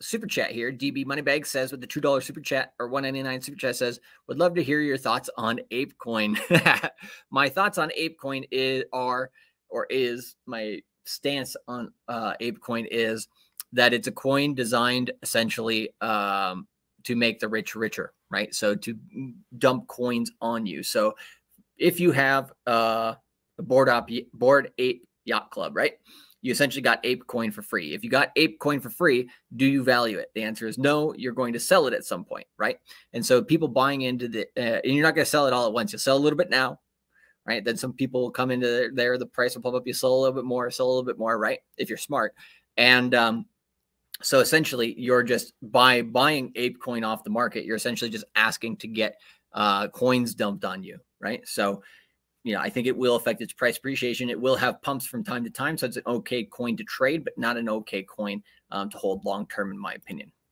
super chat here. DB Moneybag says with the two dollar super chat or one ninety nine super chat says would love to hear your thoughts on ApeCoin. my thoughts on ApeCoin is are or is my stance on uh, ApeCoin is that it's a coin designed essentially um, to make the rich richer, right? So to dump coins on you. So if you have uh, a board up Bored Ape yacht club, right? You essentially got ApeCoin for free. If you got ApeCoin for free, do you value it? The answer is no. You're going to sell it at some point, right? And so people buying into the, uh, and you're not going to sell it all at once. You'll sell a little bit now, right? Then some people will come into there, the price will pump up. You sell a little bit more, sell a little bit more, right? If you're smart. And um, so essentially, you're just by buying ApeCoin off the market, you're essentially just asking to get uh, coins dumped on you, right? So you know, I think it will affect its price appreciation. It will have pumps from time to time. So it's an okay coin to trade, but not an okay coin um, to hold long term, in my opinion.